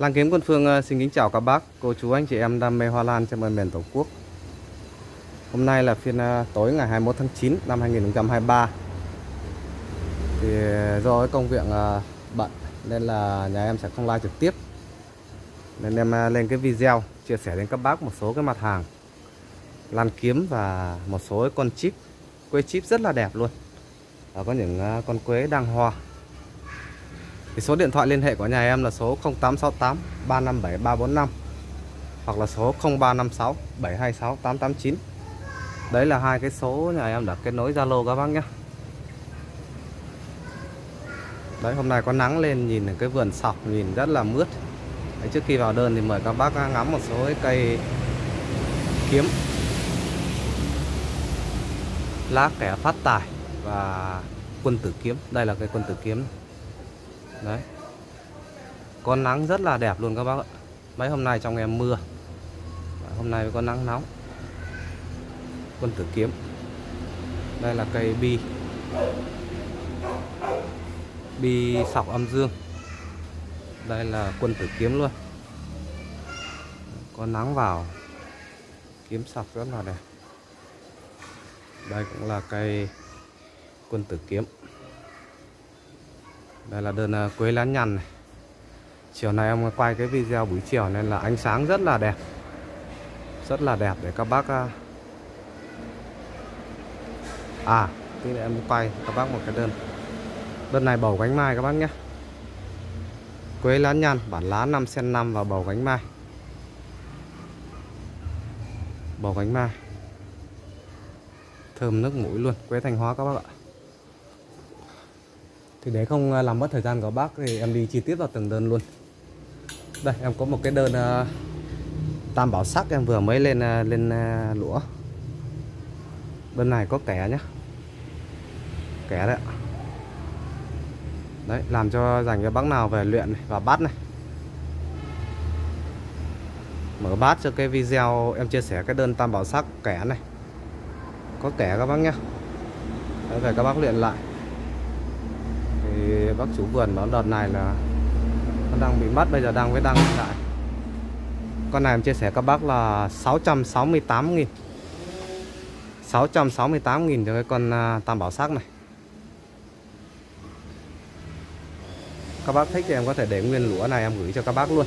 Làng Kiếm Quân Phương ờ, xin kính chào các bác, cô chú anh chị em đam mê hoa lan trên mọi miền Tổ quốc. Hôm nay là phiên ờ, tối ngày 21 tháng 9 năm 2023. Thì ờ, do cái công việc bận nên là nhà em sẽ không live trực tiếp. Nên em lên cái video chia sẻ đến các bác một số cái mặt hàng lan kiếm và một số con chip, quế chip rất là đẹp luôn. Và có những con quế đang hoa thì số điện thoại liên hệ của nhà em là số 0868 357 345 hoặc là số 0356 726 889. Đấy là hai cái số nhà em đã kết nối Zalo các bác nhé. Đấy hôm nay có nắng lên nhìn cái vườn sọc nhìn rất là mướt. Đấy, trước khi vào đơn thì mời các bác ngắm một số cái cây kiếm lá kẻ phát tài và quân tử kiếm. Đây là cây quân tử kiếm. Này đấy. Con nắng rất là đẹp luôn các bác ạ. Mấy hôm nay trong em mưa. Hôm nay có nắng nóng. Quân tử kiếm. Đây là cây bi. Bi sọc âm dương. Đây là quân tử kiếm luôn. Có nắng vào. Kiếm sọc rất là đẹp. Đây cũng là cây quân tử kiếm đây là đơn à, quế lá nhằn này. Chiều nay em quay cái video buổi chiều nên là ánh sáng rất là đẹp. Rất là đẹp để các bác à, à tí nữa em quay các bác một cái đơn. Đơn này bầu cánh mai các bác nhé. Quế lá nhằn, bản lá 5 sen 5 và bầu cánh mai. Bầu cánh mai. Thơm nước mũi luôn Quế thanh hóa các bác ạ thì để không à, làm mất thời gian của bác thì em đi chi tiết vào từng đơn luôn. Đây em có một cái đơn uh, tam bảo sắc em vừa mới lên uh, lên uh, lũa. Đơn này có kẻ nhá. Kẻ đấy ạ. Đấy làm cho dành cho bác nào về luyện này, và bắt này. Mở bát cho cái video em chia sẻ cái đơn tam bảo sắc kẻ này. Có kẻ các bác nhá. Đấy, về các bác luyện lại thì bác chủ vườn bảo đợt này là nó đang bị mất, bây giờ đang với đăng lại con này em chia sẻ các bác là 668 nghìn. 668 nghìn cho cái con à, tam bảo sắc này. Các bác thích thì em có thể để nguyên lúa này em gửi cho các bác luôn.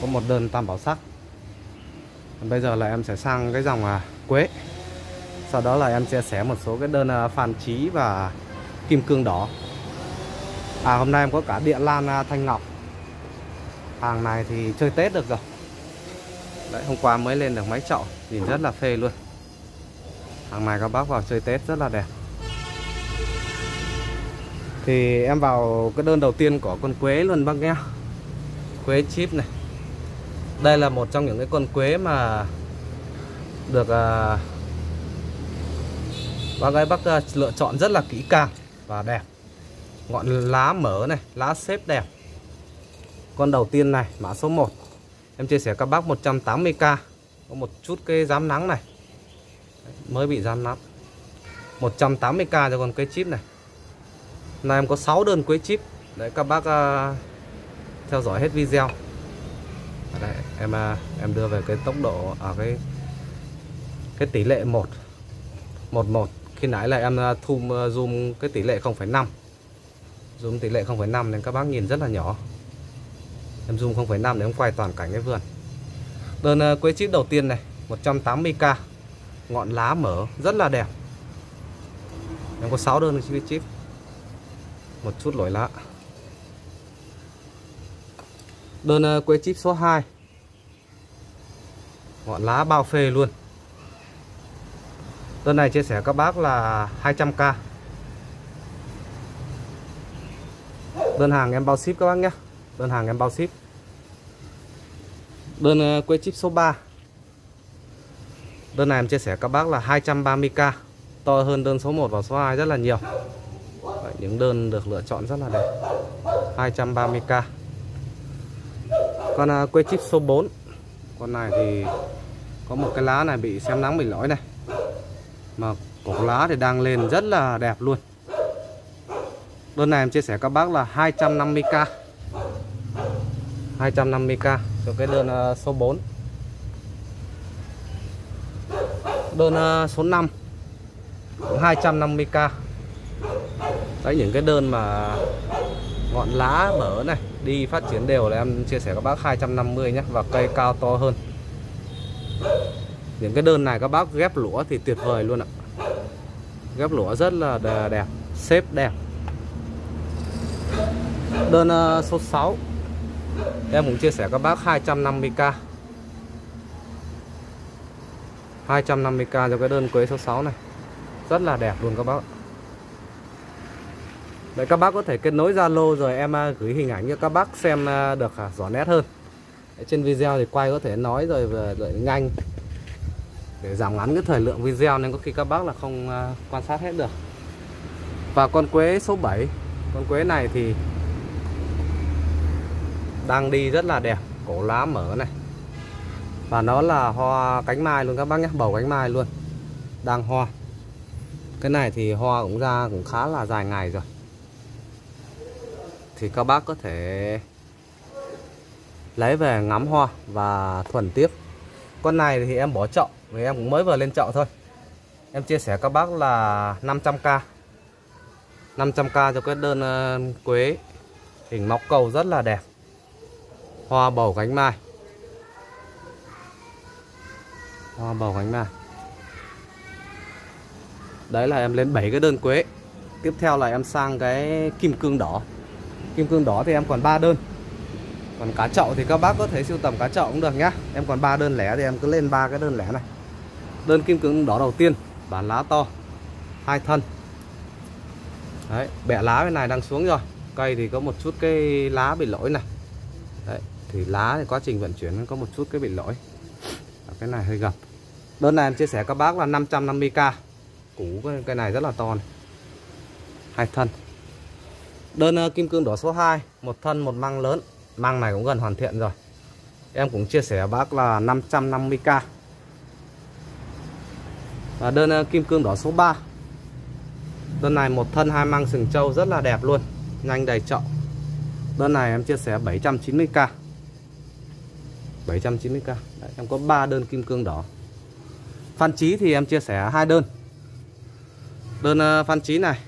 Có một đơn tam bảo sắc bây giờ là em sẽ sang cái dòng à, quế. Sau đó là em chia sẻ một số cái đơn à, phan trí và kim cương đỏ. À hôm nay em có cả địa lan à, thanh ngọc. Hàng này thì chơi Tết được rồi. Đấy hôm qua mới lên được máy chậu Nhìn rất là phê luôn. Hàng này các bác vào chơi Tết rất là đẹp. Thì em vào cái đơn đầu tiên của con quế luôn bác nhé. Quế chip này. Đây là một trong những cái con quế mà Được uh, Bác ấy bác uh, lựa chọn rất là kỹ càng. Và đẹp. Ngọn lá mở này lá xếp đẹp. Con đầu tiên này mã số 1 em chia sẻ các bác 180k có một chút cái dám nắng này. Mới bị dám nắng. 180k cho con cây chip này. Nay em có 6 đơn quế chip. Đấy các bác uh, theo dõi hết video. Đấy, em uh, em đưa về cái tốc độ ở à, cái cái tỷ lệ 1 11 khi nãy là em uh, thu à, zoom cái tỷ lệ 0,5 Zoom tỷ lệ 0,5 nên các bác nhìn rất là nhỏ. Em zoom 0,5 để em quay toàn cảnh cái vườn. Đơn à, quế chip đầu tiên này 180k Ngọn lá mở rất là đẹp. Em có 6 đơn quế chip. Một chút lỗi lá. Đơn quế chip số 2 Ngọn lá bao phê luôn. Đơn này chia sẻ các bác là 200k Đơn hàng em bao ship các bác nhé. Đơn hàng em bao ship. Đơn ờ, quê chip số 3 Đơn này em chia sẻ các bác là 230k To hơn đơn số 1 và số 2 rất là nhiều. Đấy, Những đơn được lựa chọn rất là đẹp. 230k con ờ, quê chip số 4 Con này thì Có một cái lá này bị xem nắng bị lỗi này. Mà cổ lá thì đang lên rất là đẹp luôn. Đơn này em chia sẻ các bác là 250k 250k cho cái đơn ờ, số 4 đơn ờ, số 5 cũng 250k đấy, những cái đơn mà ngọn lá mở này đi phát triển đều là em chia sẻ các bác 250 nhé và cây cao to hơn những cái đơn này các bác ghép lũa thì tuyệt vời luôn ạ. Ghép lũa rất là đẹp xếp đẹp. Đơn ờ, số 6 em cũng chia sẻ các bác 250k 250k cho cái đơn quế số 6 này. Rất là đẹp luôn các bác Đấy các bác có thể kết nối Zalo rồi em ờ, gửi hình ảnh cho các bác xem ờ, được à, rõ nét hơn. Đấy, Trên video thì quay có thể nói rồi về nhanh. Để giảm ngắn cái thời lượng video nên có khi các bác là không à, quan sát hết được. Và con quế số 7 Con quế này thì đang đi rất là đẹp, Cổ lá mở này. Và nó là hoa cánh mai luôn các bác nhé, Bầu cánh mai luôn, Đang hoa. Cái này thì hoa cũng ra cũng khá là dài ngày rồi. Thì các bác có thể lấy về ngắm hoa và thuần tiếp. Con này thì em bỏ chậu vì em cũng mới vừa lên chợ thôi. Em chia sẻ các bác là 500k 500k cho cái đơn ờ, quế. Hình móc cầu rất là đẹp. Hoa bầu cánh mai. Hoa bầu cánh mai. Đấy là em lên 7 cái đơn quế. Tiếp theo là em sang cái kim cương đỏ. Kim cương đỏ thì em còn 3 đơn. Còn cá chậu thì các bác có thể sưu tầm cá chậu cũng được nhá. Em còn 3 đơn lẻ thì em cứ lên ba cái đơn lẻ này đơn kim cương đỏ đầu tiên bản lá to, hai thân. Đấy bẹ lá bên này đang xuống rồi. Cây thì có một chút cái lá bị lỗi này. Đấy, thì lá thì quá trình vận chuyển có một chút cái bị lỗi. Cái này hơi gập. Đơn này em chia sẻ các bác là 550k củ cây này rất là to này. Hai thân. Đơn ờ, kim cương đỏ số 2 Một thân, một măng lớn. Măng này cũng gần hoàn thiện rồi. Em cũng chia sẻ bác là 550k và đơn ờ, kim cương đỏ số 3 Đơn này một thân hai mang sừng trâu rất là đẹp luôn Nhanh đầy trọng Đơn này em chia sẻ 790k 790k Đấy, Em có 3 đơn kim cương đỏ. Phan trí thì em chia sẻ hai đơn. Đơn ờ, phan trí này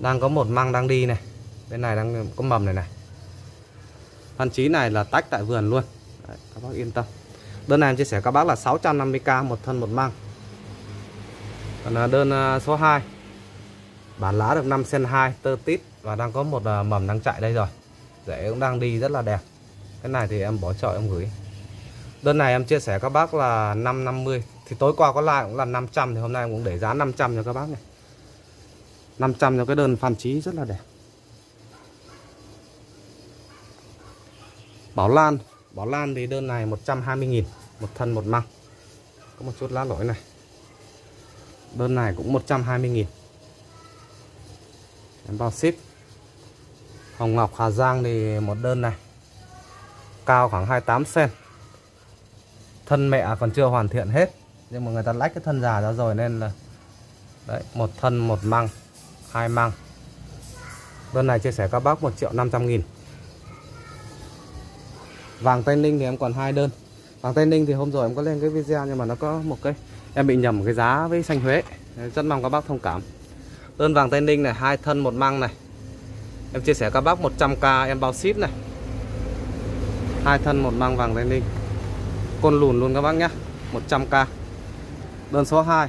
đang có một măng đang đi này. Bên này đang có mầm này này. Phan chí này là tách tại vườn luôn. Đấy, các bác yên tâm đơn này em chia sẻ các bác là 650k một thân một măng còn à, đơn à, số 2 bản lá được 5 sen 2 tơ tít và đang có một à, mầm đang chạy đây rồi. Rễ cũng đang đi rất là đẹp. Cái này thì em bỏ chợ em gửi. Đơn này em chia sẻ các bác là 550 thì tối qua có like cũng là 500 thì hôm nay em cũng để giá 500 cho các bác này. 500 cho cái đơn phan trí rất là đẹp. Bảo Lan Bó Lan thì đơn này 120.000 Một thân một măng. Có một chút lá lỗi này. Đơn này cũng 120.000 Em bao ship. Hồng Ngọc Hà Giang thì một đơn này. Cao khoảng 28 cm Thân mẹ còn chưa hoàn thiện hết. Nhưng mà người ta lách cái thân già ra rồi nên là Đấy, một thân một măng hai măng. Đơn này chia sẻ các bác 1 triệu 500 nghìn vàng tây ninh thì em còn hai đơn. Vàng tây ninh thì hôm rồi em có lên cái video nhưng mà nó có một cái, em bị nhầm cái giá với xanh huế. Rất mong các bác thông cảm. Đơn vàng tây ninh này, hai thân một măng này. Em chia sẻ các bác 100k em bao ship này. Hai thân một măng vàng tây ninh. Côn lùn luôn các bác nhé 100k đơn số 2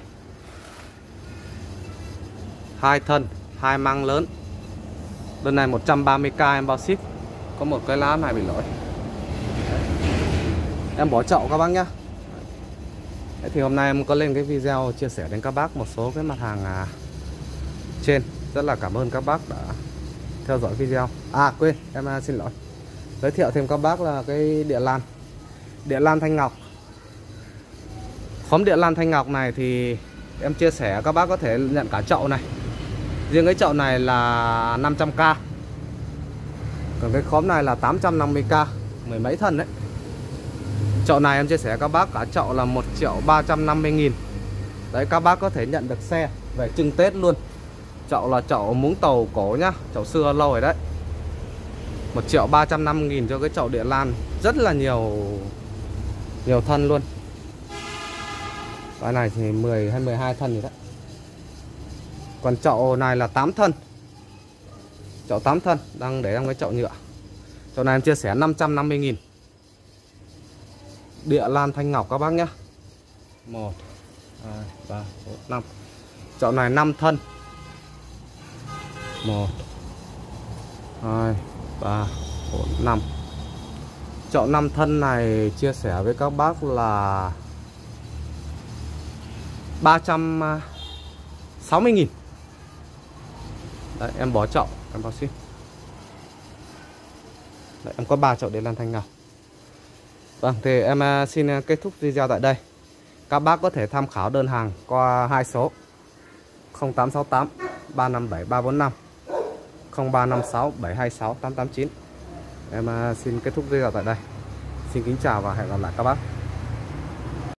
hai thân, hai măng lớn. Đơn này 130k em bao ship. Có một cái lá này bị lỗi em bỏ chậu các bác nhá. Thì hôm nay em có lên cái video chia sẻ đến các bác một số cái mặt hàng à, trên. Rất là cảm ơn các bác đã theo dõi video. À quên em à, xin lỗi. Giới thiệu thêm các bác là cái địa lan. Địa lan thanh ngọc. Khóm địa lan thanh ngọc này thì em chia sẻ các bác có thể nhận cả chậu này. Riêng cái chậu này là 500k Còn cái khóm này là 850k Mười mấy thân đấy. Chậu này em chia sẻ các bác, cả chậu là 1 triệu 350 nghìn. Đấy, các bác có thể nhận được xe về trưng Tết luôn. Chậu là chậu muống tàu cổ nhá Chậu xưa lâu rồi đấy. 1 triệu 350 nghìn cho cái chậu địa lan, Rất là nhiều Nhiều thân luôn. Cái này thì 10 hay 12 thân rồi đấy. Còn chậu này là 8 thân. Chậu 8 thân Đang để trong cái chậu nhựa. Chậu này em chia sẻ 550 nghìn. Địa lan thanh ngọc các bác nhé. 1 2, 3, 4, 5 Chậu này 5 thân. 1 2 3 4 5 Chậu 5 thân này chia sẻ với các bác là 360 nghìn. Đấy em bỏ chậu Em bao ship. Đấy, em có 3 chậu để lan thanh ngọc Vâng thì em à, xin à, kết thúc video tại đây. Các bác có thể tham khảo đơn hàng qua hai số. 0868 357 345 0356 726 889 Em à, xin kết thúc video tại đây. Xin kính chào và hẹn gặp lại các bác.